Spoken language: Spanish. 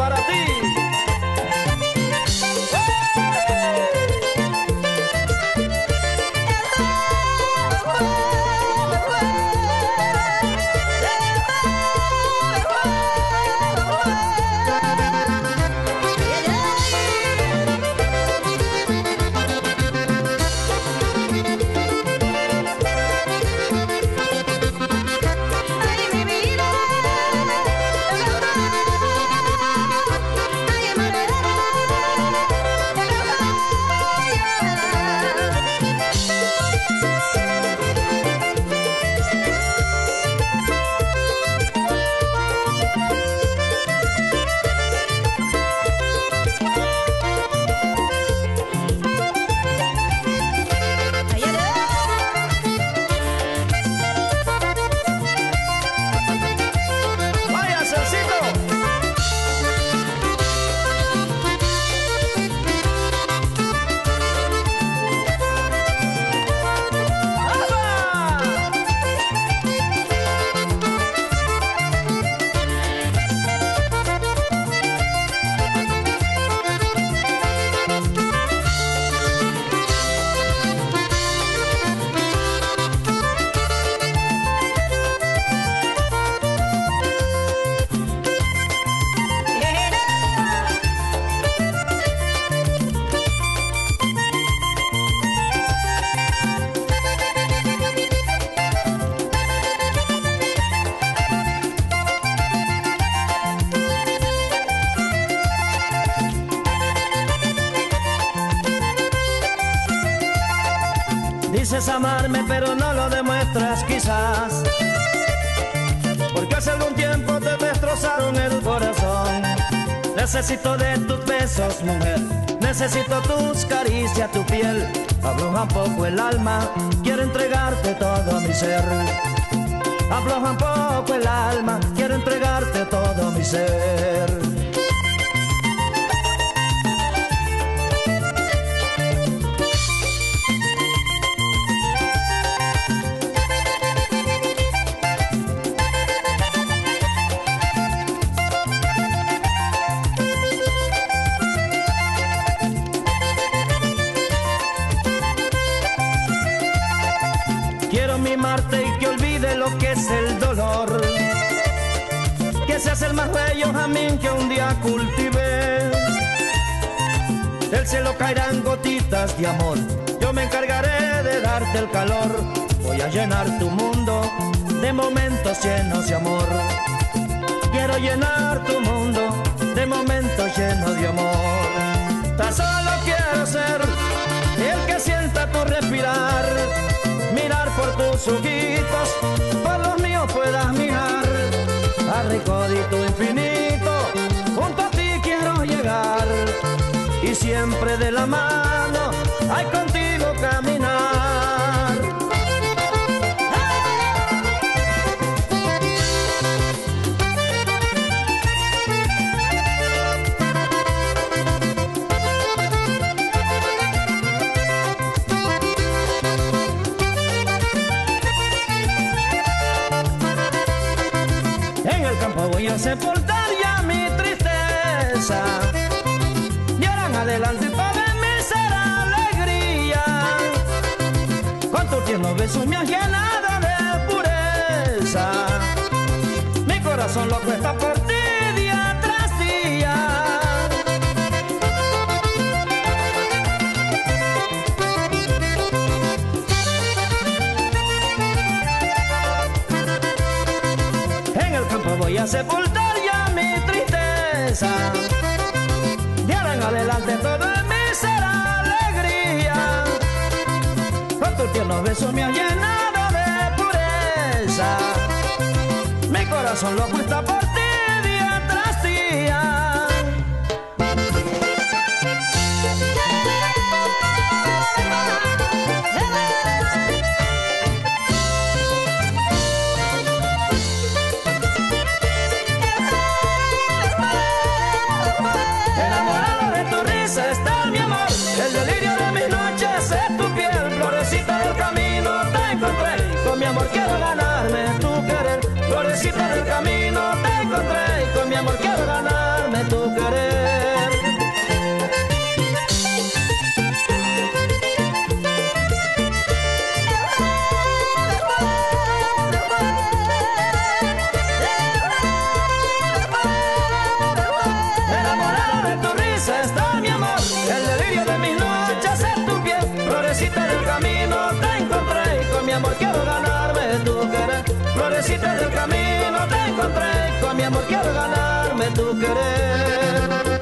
para ti. Dices amarme pero no lo demuestras quizás. Porque hace algún tiempo te destrozaron el corazón. Necesito de tus besos mujer. Necesito tus caricias, tu piel. Abroja un poco el alma Quiero entregarte todo mi ser. Afloja un poco el alma Quiero entregarte todo mi ser bello jamín que un día cultivé. Del cielo caerán gotitas de amor. Yo me encargaré de darte el calor. Voy a llenar tu mundo de momentos llenos de amor. Quiero llenar tu mundo de momentos llenos de amor. Tan solo quiero ser el que sienta tu respirar mirar por tus ojitos, por los míos puedas mirar, a siempre de la mano, hay contigo caminar. En el campo voy a sepultar ya mi tristeza. Adelante para mí será alegría. Con tu tierno beso me has llenado de pureza. Mi corazón lo cuesta por ti día. En el campo voy a sepultar ya mi tristeza. Adelante todo en mí será alegría. Con tu tierno beso me ha llenado de pureza. Mi corazón lo apuesta por ti está mi amor, el delirio de mis noches es tu piel, florecita del camino te encontré, con mi amor quiero ganarme tu querer, florecita del camino te encontré, con mi amor quiero ganarme tu querer. Tardecita del camino te encontré, con mi amor quiero ganarme tu querer.